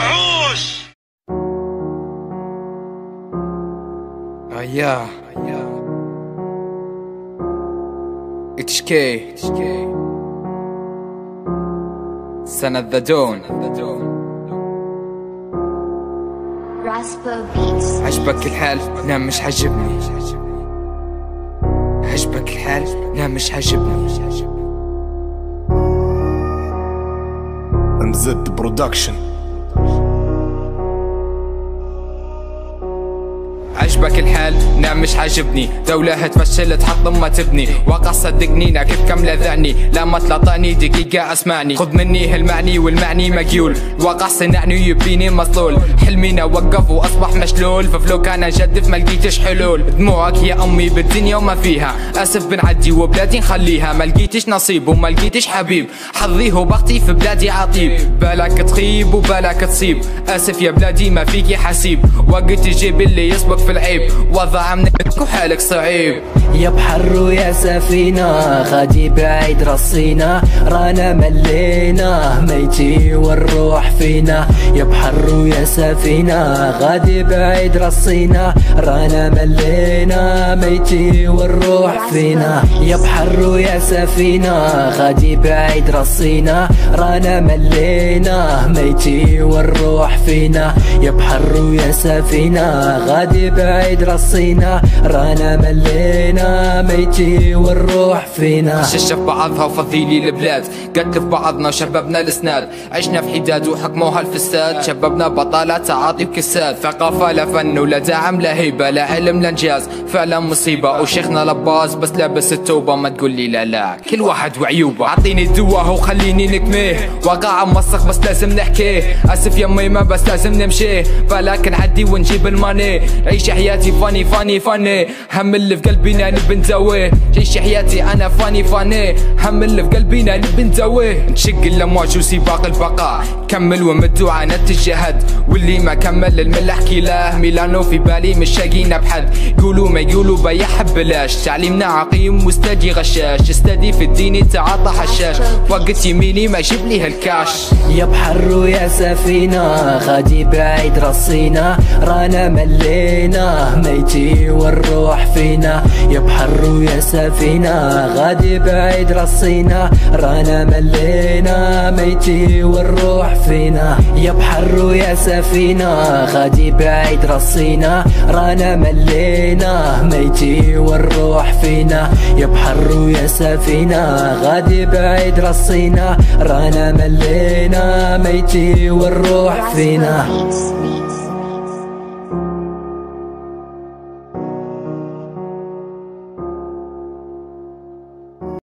وحوش اياه اتش كي سنة ذا دون. عجبك الحال؟ لا مش عجبني عجبك الحال؟ لا مش عجبني MZ Production. عجبك الحال؟ نعم مش عاجبني. دولة هتفشل تحطم ما تبني. واقع صدقني نا كيف كم لذعني. لا ما تلاطاني دقيقة أسمعني. خذ مني هالمعني والمعني مقيول الواقع صنعني ويبيني مصلول. حلمي وقف وأصبح مشلول. ففلو كان جدف ما لقيتش حلول دموعك يا أمي بالدنيا وما فيها. أسف بنعدي وبلادي نخليها. ما لقيتش نصيب وما لقيتش حبيب. حظي وبختي في بلادي عطيب بالك تخيب وبالك تصيب. أسف يا بلادي ما فيكي حسيب. وقت تجيب اللي يسبق في العيب. وضع منك وحالك صعيب. يا بحر ويا سفينة غادي بعيد رصينا رانا ملينا ميتي والروح فينا. يا بحر ويا سفينة غادي بعيد رصينا رانا ملينا ميتي والروح فينا. يا بحر ويا سفينة غادي بعيد رصينا رانا ملينا ميتي والروح فينا. يا بحر ويا سفينة غادي بعيد رصينا رانا ملينا. ميتي والروح فينا. ششة في بعضها وفضيلي البلاد قتل في بعضنا وشبابنا الاسناد. عشنا في حداد وحكموها الفساد. شبابنا بطالة تعاطي وكساد. ثقافة لا فن ولا دعم لا هيبة لا علم لا انجاز. فعلا مصيبة. وشيخنا لباس بس لابس التوبة. ما تقول لي لا لا. كل واحد وعيوبه. اعطيني الدواء وخليني نكميه. واقع موسخ بس لازم نحكيه. آسف يا ميمة بس لازم نمشي بلاك نعدي ونجيب الماني. عيش حياتي فاني فاني فاني هم اللي في قلبنا نبي نزويه عيش حياتي أنا فاني فاني. اللي في قلبنا نبي نزويه نشق الامواج وسباق البقاء. كمل ومد وعنا الجهد واللي ما كمل المل احكي له ميلانو في بالي مش شاقينا بحد يقولوا ما يقولوا بيحب بلاش تعليمنا عقيم واستدي غشاش. استدي في الدين تعاطى حشاش. وقت يميني ما يجيب لي هالكاش. يا بحر ويا سفينة. غادي بعيد رصينا رانا ملينا. ميتي والروح فينا. يا بحر ويا سفينة غادي بعيد رصينا رانا ملينا ميتي والروح فينا. يا بحر ويا سفينة غادي بعيد رصينا رانا ملينا ميتي والروح فينا. يا بحر ويا سفينة غادي بعيد رصينا رانا ملينا ميتي والروح فينا.